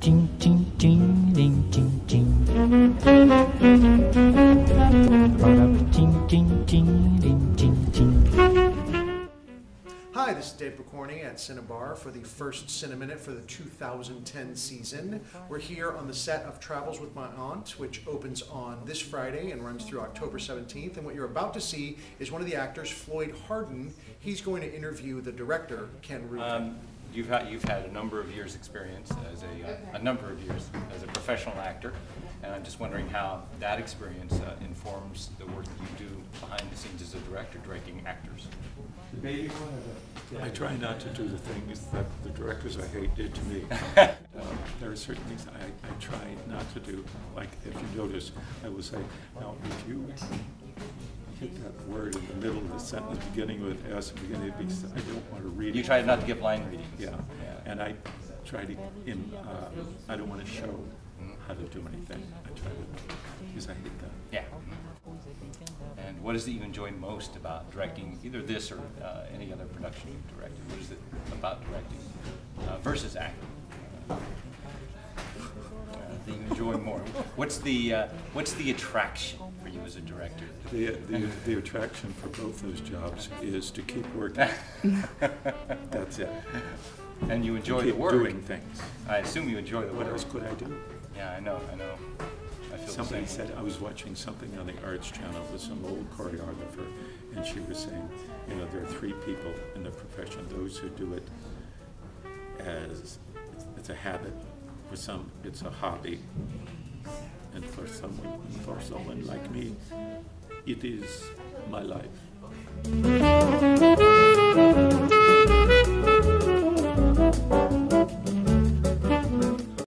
Ding, ding, ding, ding, ding, ding. Ding, ding, ding, ding, ding, ding. Hi, this is Dave Pokorny at Cinnabar for the first Cinnaminute for the 2010 season. We're here on the set of Travels with My Aunt, which opens on this Friday and runs through October 17th. And what you're about to see is one of the actors, Floyd Harden. He's going to interview the director, Ken Rubin. Um, you've had you've had a number of years' experience as a uh, a number of years as a professional actor, and I'm just wondering how that experience uh, informs the work that you do behind the scenes as a director, directing actors. I try not to do the things that the directors I hate did to me. Um, There are certain things I, I try not to do, like if you notice, I will say, now if you hit that word in the middle of the sentence beginning with S, beginning with B, I don't want to read it. You try not to give line readings. Yeah, and I try to, in, uh, I don't want to show how to do anything. I try to, because I hate that. Yeah. And what is it you enjoy most about directing either this or uh, any other production you've directed? What is it about directing uh, versus acting? Uh, that you enjoy more. What's the uh, what's the attraction as a director? The, the, the attraction for both those jobs is to keep working. That's it. And you enjoy the work. doing things. I assume you enjoy the What work. else could I do? Yeah, I know, I know. I feel Somebody said, I was watching something on the Arts Channel with some old choreographer, and she was saying, you know, there are three people in the profession, those who do it as, it's a habit, for some, it's a hobby, and for someone, for someone like me, it is my life.